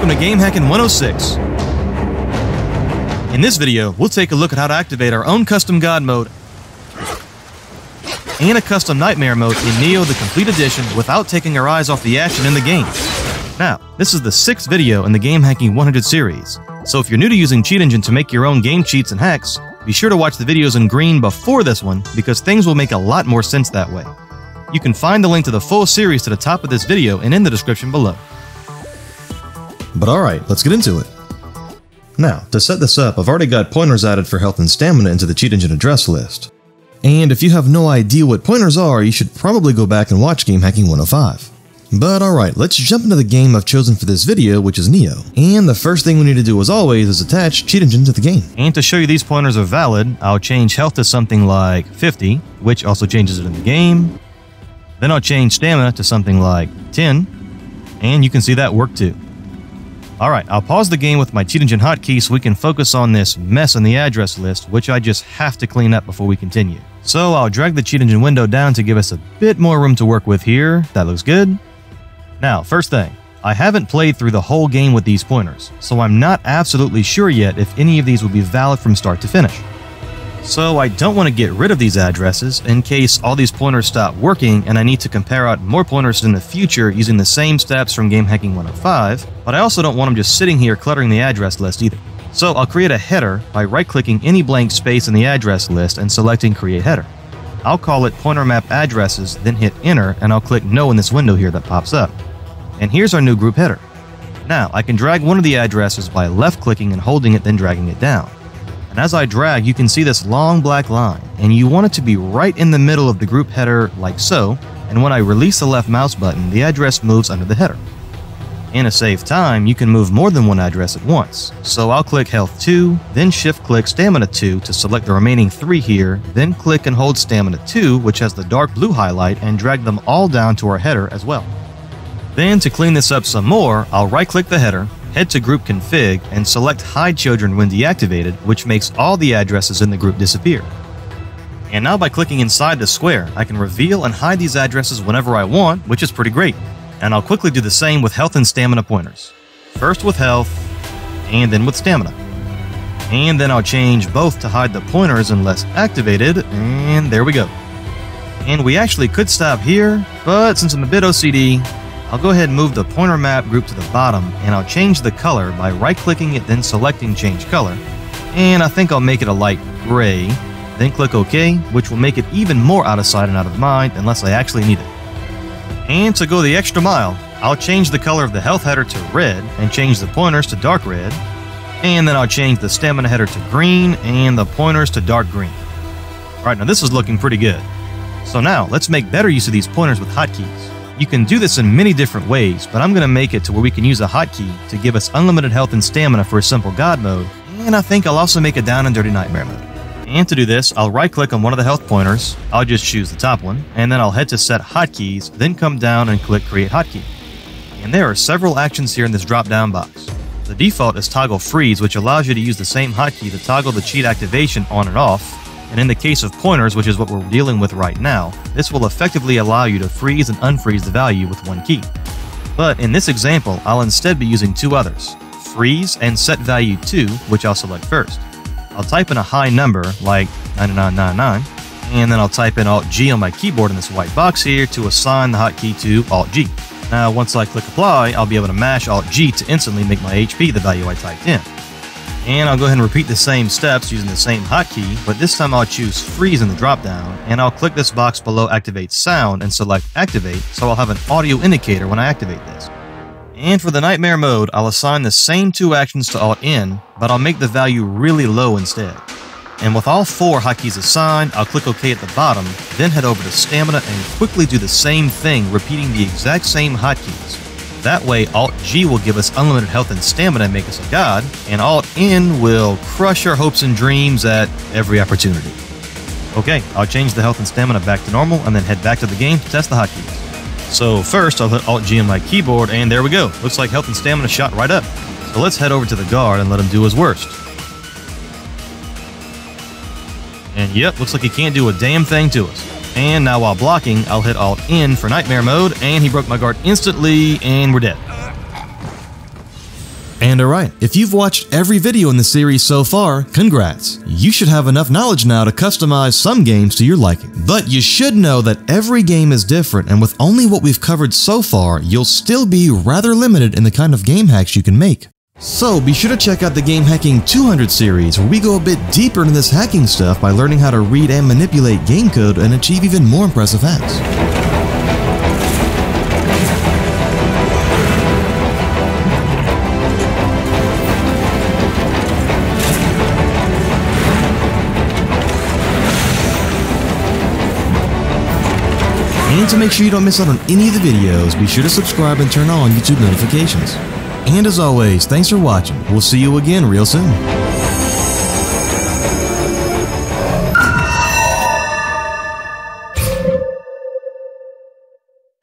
welcome to Game Hacking 106. In this video, we'll take a look at how to activate our own custom God mode and a custom Nightmare mode in Nioh the Complete Edition without taking our eyes off the action in the game. Now, this is the sixth video in the Game Hacking 100 series, so if you're new to using Cheat Engine to make your own game cheats and hacks, be sure to watch the videos in green before this one because things will make a lot more sense that way. You can find the link to the full series to the top of this video and in the description below. But alright, let's get into it. Now, to set this up, I've already got pointers added for health and stamina into the cheat engine address list. And if you have no idea what pointers are, you should probably go back and watch Game Hacking 105. But alright, let's jump into the game I've chosen for this video, which is Nioh. And the first thing we need to do as always is attach Cheat Engine to the game. And to show you these pointers are valid, I'll change health to something like 50, which also changes it in the game. Then I'll change stamina to something like 10, and you can see that work too. Alright, I'll pause the game with my cheat engine hotkey so we can focus on this mess in the address list, which I just have to clean up before we continue. So I'll drag the cheat engine window down to give us a bit more room to work with here. That looks good. Now, first thing, I haven't played through the whole game with these pointers, so I'm not absolutely sure yet if any of these will be valid from start to finish. So I don't want to get rid of these addresses in case all these pointers stop working and I need to compare out more pointers in the future using the same steps from Game Hacking 105, but I also don't want them just sitting here cluttering the address list either. So I'll create a header by right-clicking any blank space in the address list and selecting Create Header. I'll call it Pointer Map Addresses, then hit Enter, and I'll click No in this window here that pops up. And here's our new group header. Now, I can drag one of the addresses by left-clicking and holding it, then dragging it down. As I drag, you can see this long black line, and you want it to be right in the middle of the group header like so, and when I release the left mouse button, the address moves under the header. In a save time, you can move more than one address at once, so I'll click Health 2, then Shift click Stamina 2 to select the remaining three here, then click and hold Stamina 2, which has the dark blue highlight, and drag them all down to our header as well. Then to clean this up some more, I'll right click the header, head to Group Config and select Hide Children when deactivated, which makes all the addresses in the group disappear. And now by clicking inside the square, I can reveal and hide these addresses whenever I want, which is pretty great. And I'll quickly do the same with health and stamina pointers. First with health, and then with stamina. And then I'll change both to hide the pointers unless activated, and there we go. And we actually could stop here, but since I'm a bit OCD, I'll go ahead and move the pointer map group to the bottom and I'll change the color by right clicking it then selecting change color. And I think I'll make it a light gray, then click OK, which will make it even more out of sight and out of mind unless I actually need it. And to go the extra mile, I'll change the color of the health header to red and change the pointers to dark red. And then I'll change the stamina header to green and the pointers to dark green. Alright, now this is looking pretty good. So now, let's make better use of these pointers with hotkeys. You can do this in many different ways, but I'm going to make it to where we can use a hotkey to give us unlimited health and stamina for a simple God mode, and I think I'll also make a down and dirty nightmare mode. And to do this, I'll right click on one of the health pointers, I'll just choose the top one, and then I'll head to set hotkeys, then come down and click create hotkey. And there are several actions here in this drop down box. The default is toggle freeze, which allows you to use the same hotkey to toggle the cheat activation on and off, and in the case of pointers, which is what we're dealing with right now, this will effectively allow you to freeze and unfreeze the value with one key. But in this example, I'll instead be using two others, freeze and set value to, which I'll select first. I'll type in a high number, like 9999, and then I'll type in Alt-G on my keyboard in this white box here to assign the hotkey to Alt-G. Now, once I click apply, I'll be able to mash Alt-G to instantly make my HP the value I typed in. And I'll go ahead and repeat the same steps using the same hotkey, but this time I'll choose freeze in the dropdown, and I'll click this box below activate sound and select activate, so I'll have an audio indicator when I activate this. And for the nightmare mode, I'll assign the same two actions to Alt N, but I'll make the value really low instead. And with all four hotkeys assigned, I'll click OK at the bottom, then head over to stamina and quickly do the same thing, repeating the exact same hotkeys. That way, Alt-G will give us unlimited health and stamina and make us a god, and Alt-N will crush our hopes and dreams at every opportunity. Okay, I'll change the health and stamina back to normal and then head back to the game to test the hotkeys. So first, I'll hit Alt-G on my keyboard, and there we go. Looks like health and stamina shot right up. So let's head over to the guard and let him do his worst. And yep, looks like he can't do a damn thing to us. And now while blocking, I'll hit Alt-N for Nightmare mode, and he broke my guard instantly, and we're dead. And alright, if you've watched every video in the series so far, congrats! You should have enough knowledge now to customize some games to your liking. But you should know that every game is different, and with only what we've covered so far, you'll still be rather limited in the kind of game hacks you can make. So be sure to check out the Game Hacking 200 series where we go a bit deeper into this hacking stuff by learning how to read and manipulate game code and achieve even more impressive hacks. And to make sure you don't miss out on any of the videos, be sure to subscribe and turn on YouTube notifications. And as always, thanks for watching. We'll see you again real soon.